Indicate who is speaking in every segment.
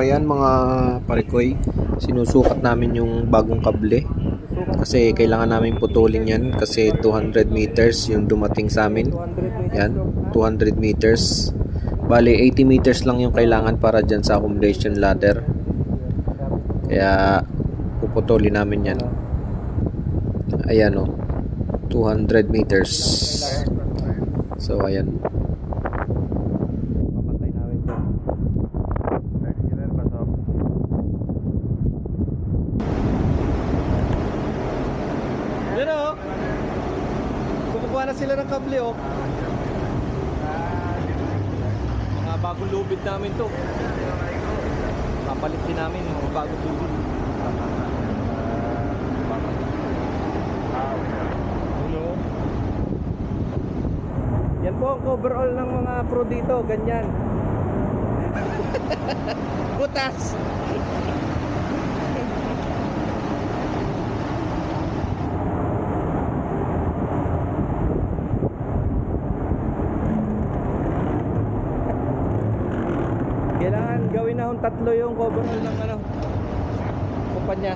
Speaker 1: Ayan mga parikoy, sinusukat namin yung bagong kable kasi kailangan namin putulin yan kasi 200 meters yung dumating sa amin. Yan, 200 meters. Bali 80 meters lang yung kailangan para dyan sa accommodation ladder. Kaya puputulin namin yan. Ayan o, 200 meters. So ayan. Papantay namin dyan. Yan o. Kumukuha na sila ng kable o. Mga bagong lubid namin to. Papalit din namin yung mga bagong lubid. Ano? Yan po ang coverall ng mga pro dito, ganyan. Butas! Kailangan gawin na akong tatlo yung coverall ng ano kumpanya.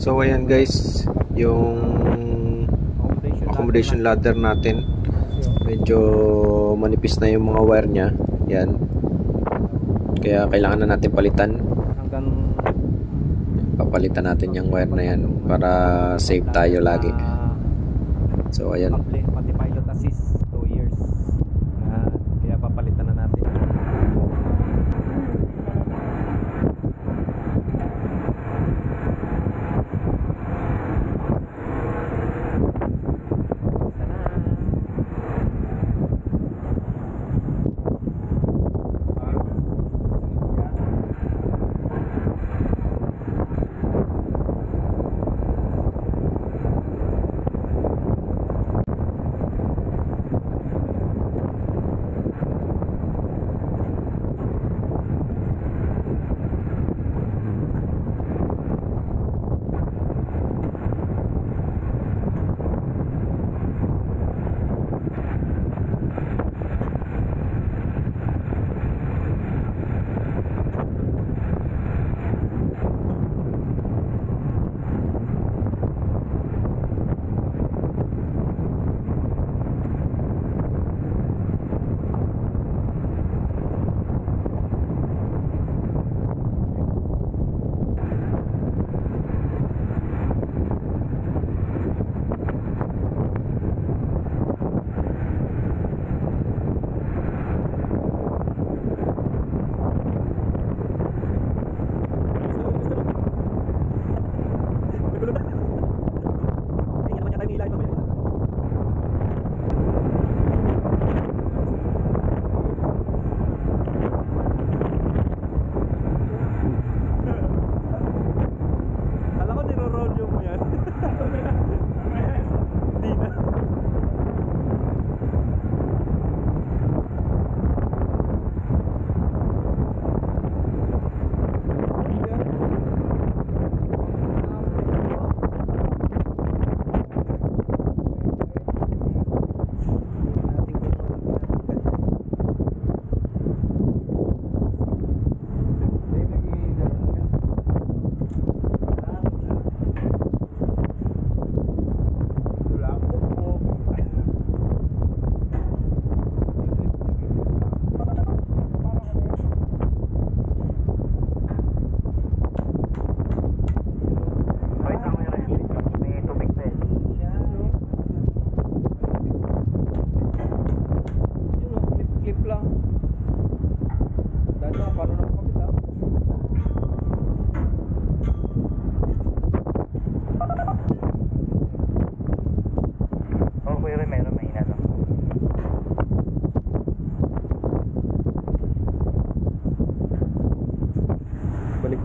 Speaker 1: So ayan guys, yung accommodation ladder natin. Medyo manipis na yung mga wire niya. Yan. Kaya kailangan na natin palitan. Papalitan natin yung wire na yan para safe tayo lagi. So ayan.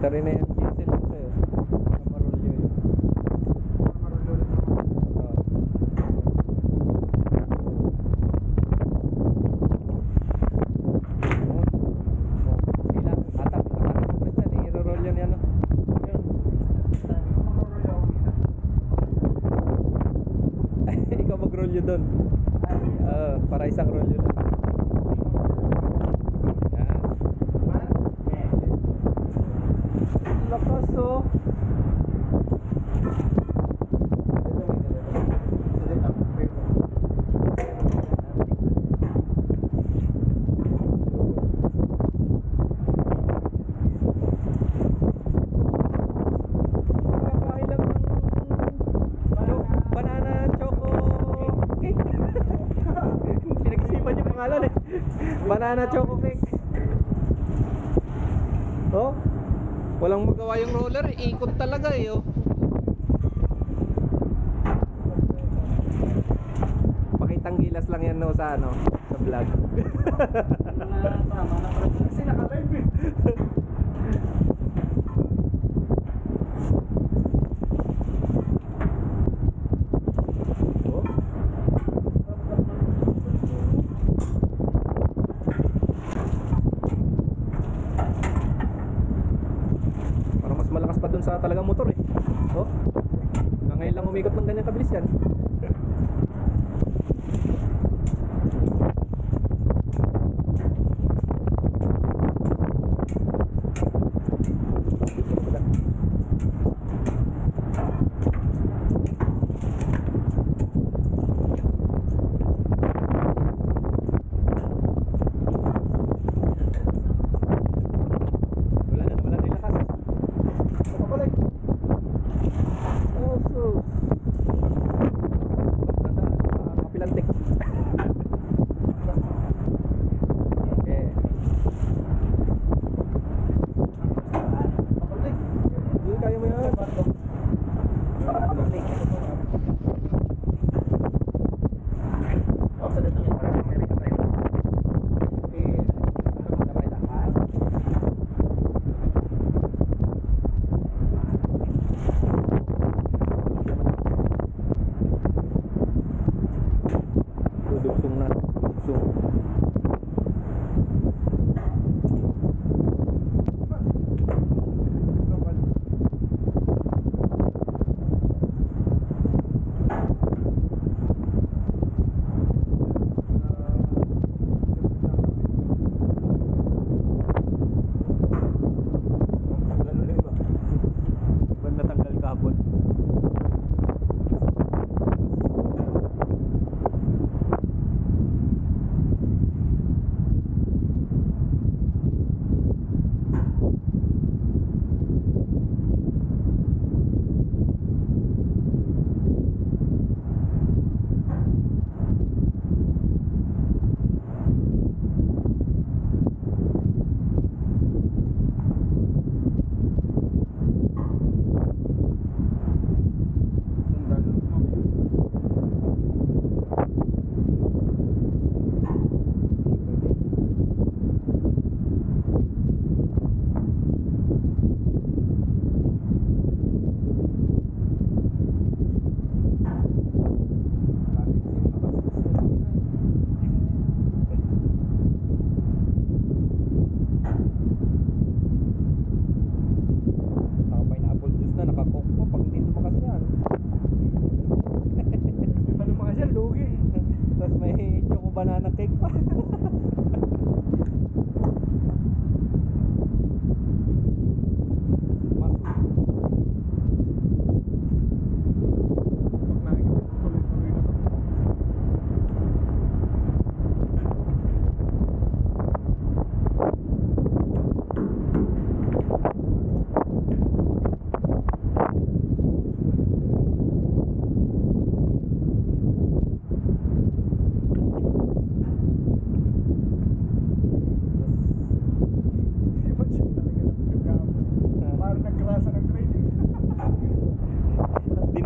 Speaker 1: કરીને Banana choco cake. Oh. Walang magawa yung roller, ikot talaga eh oh. Pakitang gilas lang yan no sa ano, sa vlog. malakas pa dun sa talagang motor eh. Oh. Na ngayon lang umikot ng ganyan kabilis yan.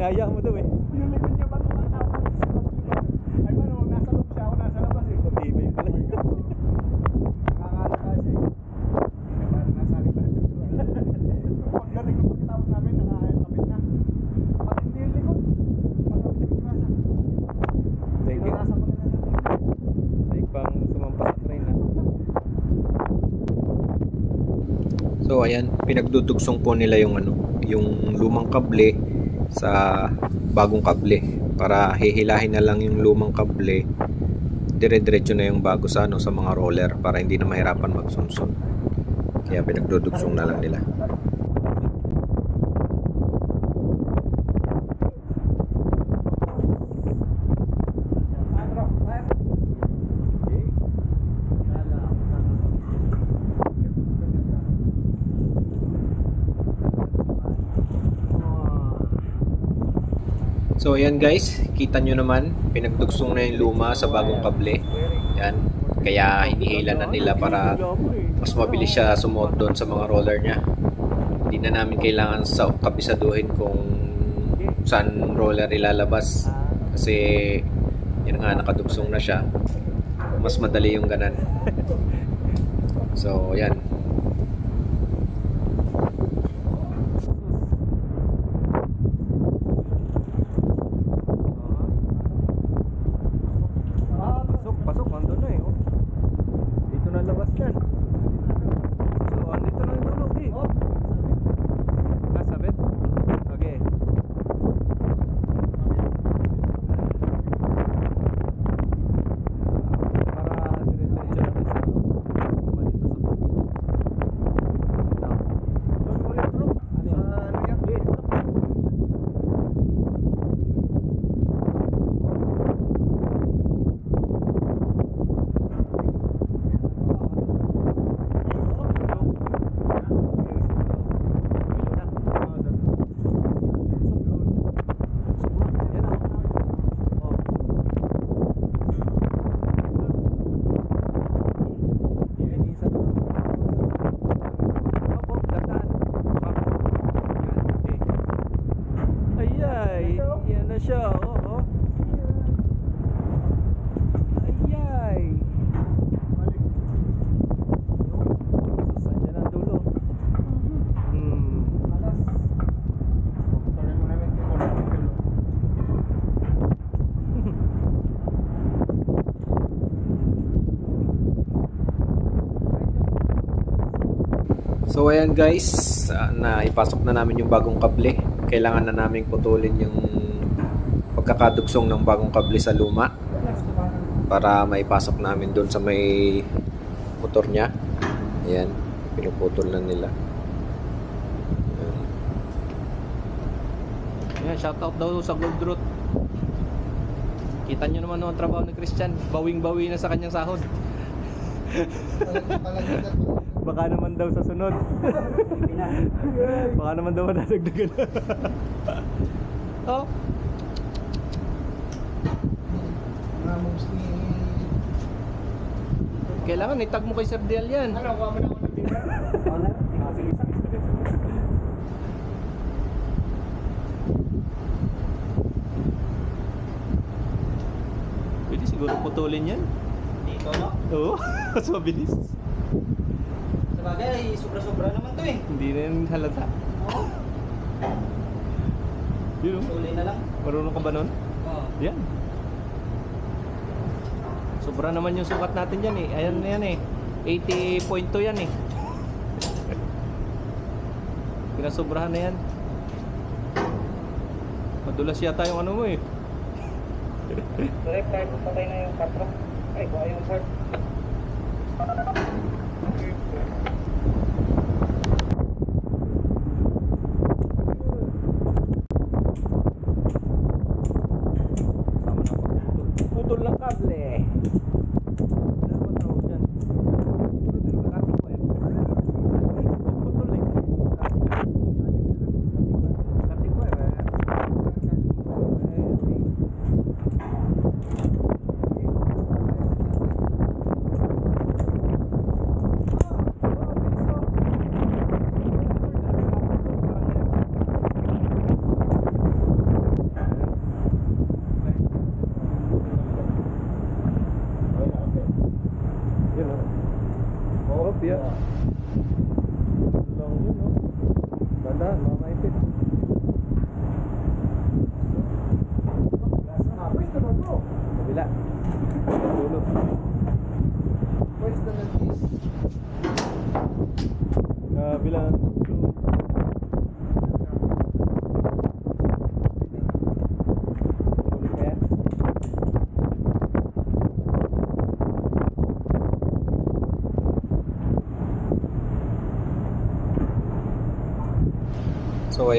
Speaker 1: Naya mo
Speaker 2: daw eh.
Speaker 1: Nilalikod niya ba tumatapos? Ay ano, nasa loob siya ako, nasa labas eh. Pabibay pala. Nakakala kasi.
Speaker 2: Hindi na parang nasa akin lahat yung tuwa. Pagdating ng pagkatapos
Speaker 1: namin, nakahayang kapit na.
Speaker 2: Matindi yung likod. Matindi krasa. Thank you. Nasa
Speaker 1: pala na
Speaker 2: natin. Thank pang sumampas sa train na.
Speaker 3: So ayan, pinagdudugsong po nila yung ano, yung lumang kable sa bagong kable para hihilahin na lang yung lumang kable dire-diretso na yung bago sa ano sa mga roller para hindi na mahirapan magsunsun. Kaya pinagdudugsong na lang nila. So ayan guys, kita nyo naman, pinagdugsong na yung luma sa bagong kable. Yan, kaya hinihila na nila para mas mabilis siya sumuot doon sa mga roller niya. Hindi na namin kailangan sa kabisaduhin kung saan roller ilalabas. Kasi yun nga, nakadugsong na siya. Mas madali yung ganan. So, yan.
Speaker 1: Pasok, pasok, ando na eh. Oh. Dito na labas yan. So, andito na yung dulo, okay. Ah, sabit? Okay. Para dire-diretso natin sa malito sa tubig. Now, doon ulit, bro. Ano yan? Gate. Ayay, yan na siya, oo. Ayay. Saan yan ang dulo? Hmm.
Speaker 3: So ayan guys, ah, na ipasok na namin yung bagong kable. Kailangan na namin putulin yung pagkakadugsong ng bagong kable sa luma para maipasok namin doon sa may motor niya. Ayan, pinuputol na nila. Ayan.
Speaker 1: Yan, shoutout daw sa Gold Root. Kita nyo naman ang trabaho ni Christian. Bawing-bawi na sa kanyang sahod. Baka naman daw sa sunod. Baka naman daw madadagdagan. oh, kailangan itag mo kay Sir Dial yan.
Speaker 2: Ano, kuha mo na ako ng beaver?
Speaker 1: Pwede siguro putulin yan.
Speaker 4: Dito, no?
Speaker 1: Oo, mas mabilis.
Speaker 4: Bagay, sobra-sobra naman to eh.
Speaker 1: Hindi na yan halata.
Speaker 4: Oo.
Speaker 1: Oh.
Speaker 4: Tuloy na lang.
Speaker 1: Marunong ka ba nun?
Speaker 4: Oo.
Speaker 1: Yan. Sobra naman yung sukat natin yan eh. Ayan na yan eh. 80.2 yan eh. Pinasobrahan na yan. Madulas yata yung ano mo eh.
Speaker 4: Direct tayo patay na yung 4. Ay, kuha yung
Speaker 3: 4.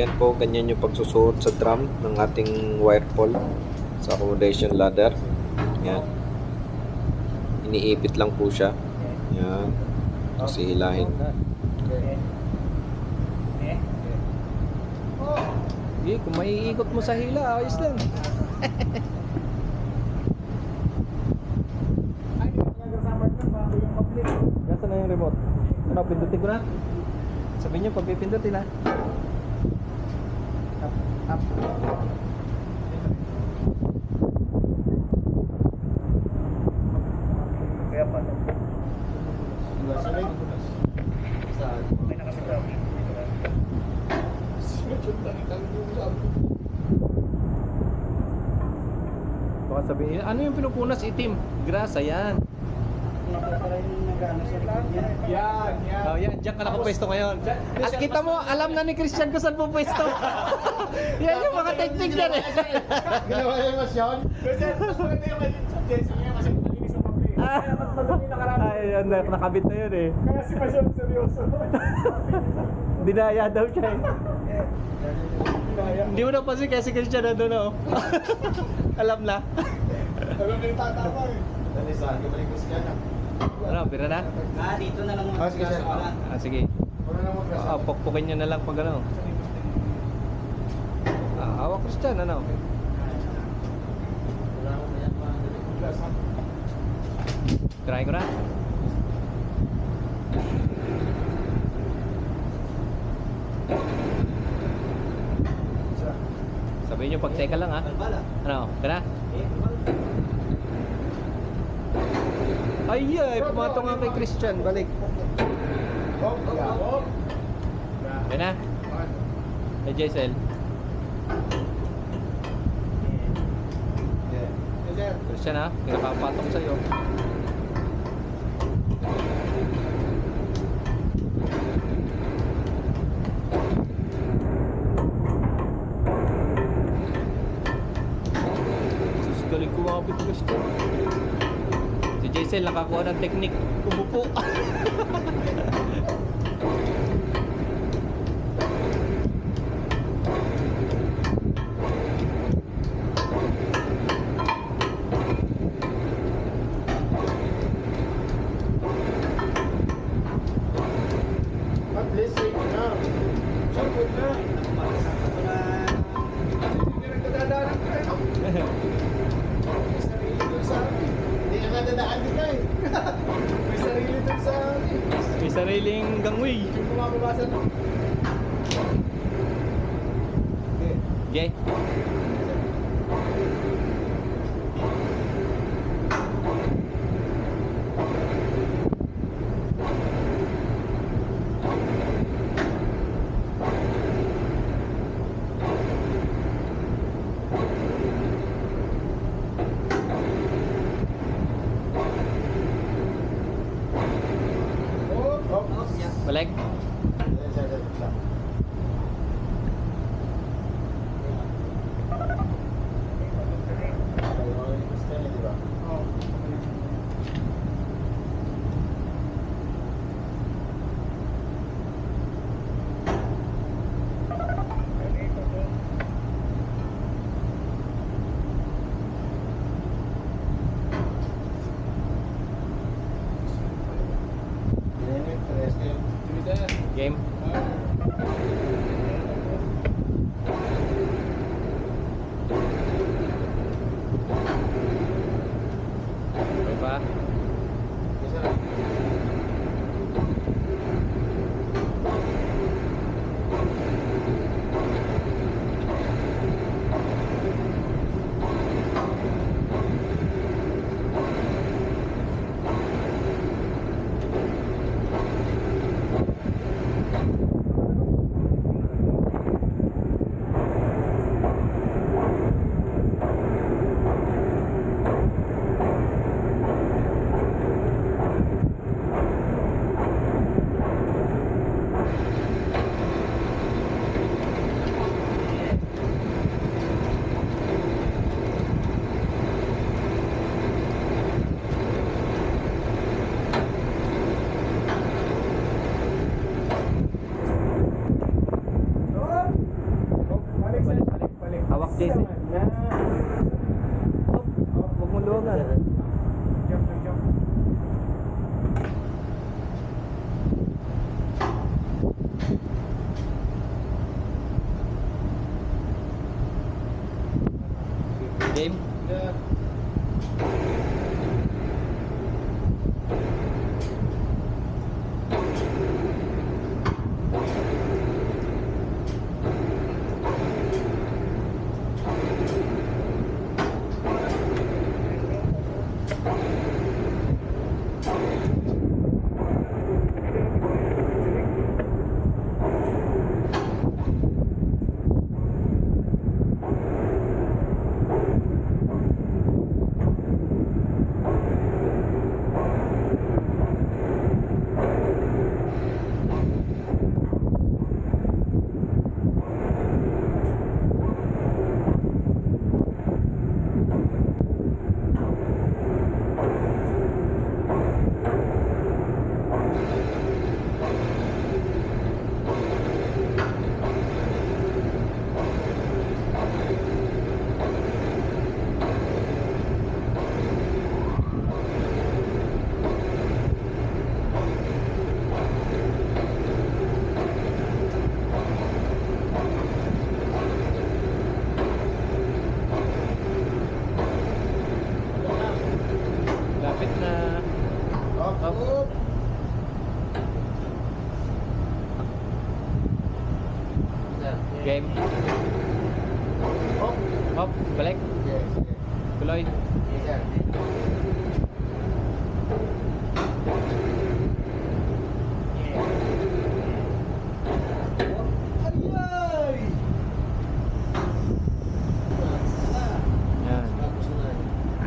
Speaker 3: Ayan po, ganyan yung pagsusuot sa drum ng ating wire pull sa accommodation ladder. Yan. Iniipit lang po siya. Yan. Tapos hihilahin.
Speaker 1: Sige, kung maiikot mo sa hila, ayos lang.
Speaker 2: Hindi.
Speaker 1: Nasaan na yung remote? Ano, pindutin ko na? Sabihin nyo, pag pipindutin ha. Up.
Speaker 4: Kaya pala. May nakasagraw.
Speaker 1: Baka sabihin, ano yung pinupunas itim? Grasa, yan.
Speaker 2: Yan, yan.
Speaker 1: Oh, yan, diyan ka nakapwesto ngayon. At kita mo, alam na ni Christian kung saan pupwesto. yan yung mga technique yan eh.
Speaker 2: Ginawa niya mas yun? Kasi mas maganda yung kay Jason niya kasi malinis ang public. Kaya mas madali nakarami.
Speaker 1: Ay, yan, nakabit na yun eh.
Speaker 2: Kaya si Pasyon seryoso.
Speaker 1: Dinaya daw siya eh. Hindi mo napansin kasi Christian na doon oh. alam na.
Speaker 2: Alam na yung tatama eh.
Speaker 1: Ano, pira na?
Speaker 4: Ah, dito na lang
Speaker 2: Ah, sige, sir.
Speaker 1: Ah, sige. Ah, pokpokin nyo na lang pag ano. Ah, hawak Christian, ano? Try ko na. Sabihin nyo pag teka lang ha. Ano, ka na? Ay, ay, pumatong nga kay Christian. Balik.
Speaker 2: Hop, hop.
Speaker 1: Yan na. Kay Jessel. Christian ha, pinakapatong sa'yo. Galing kumapit Christian. Si Jessel nakakuha ng technique. Umupo.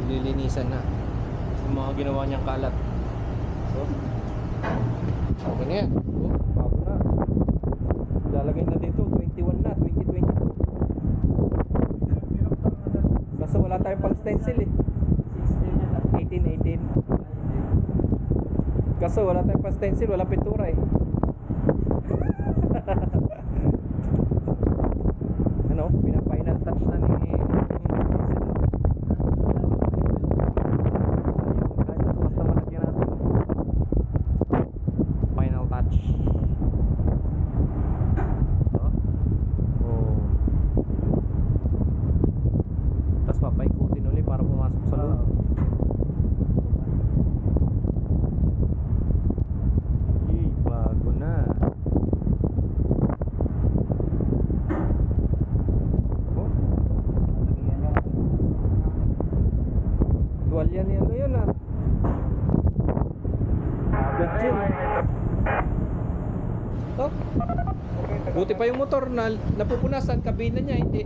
Speaker 2: nilinisan na. Yung
Speaker 1: mga ginawa niyang kalat. kaso wala tayong pastensil wala pintura eh. pa yung motor na napupunasan, kabina niya, hindi.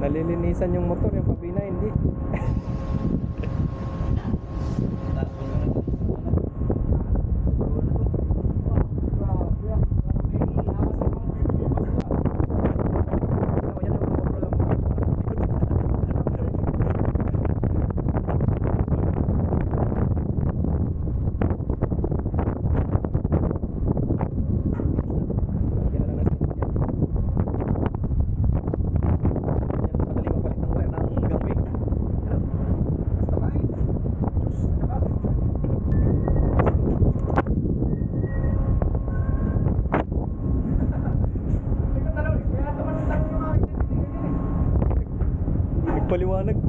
Speaker 1: Nalilinisan yung motor, yung kabina, hindi. पलिवानक